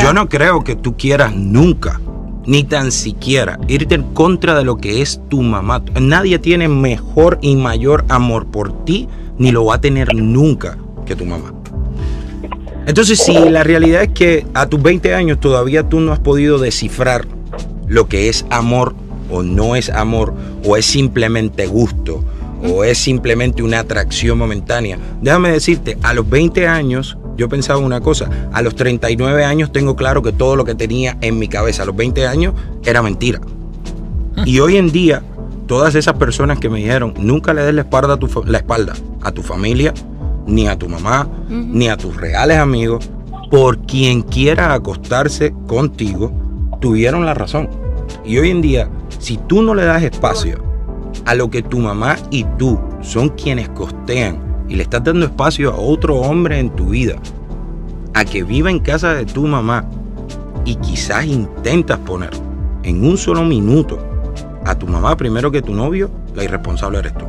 Yo no creo que tú quieras nunca, ni tan siquiera, irte en contra de lo que es tu mamá. Nadie tiene mejor y mayor amor por ti, ni lo va a tener nunca que tu mamá. Entonces, si la realidad es que a tus 20 años todavía tú no has podido descifrar lo que es amor o no es amor, o es simplemente gusto, o es simplemente una atracción momentánea, déjame decirte, a los 20 años yo pensaba una cosa, a los 39 años tengo claro que todo lo que tenía en mi cabeza a los 20 años era mentira. Y hoy en día, todas esas personas que me dijeron, nunca le des la espalda a tu, la espalda a tu familia, ni a tu mamá, ni a tus reales amigos, por quien quiera acostarse contigo, tuvieron la razón. Y hoy en día, si tú no le das espacio a lo que tu mamá y tú son quienes costean y le estás dando espacio a otro hombre en tu vida, a que viva en casa de tu mamá y quizás intentas poner en un solo minuto a tu mamá primero que tu novio, la irresponsable eres tú.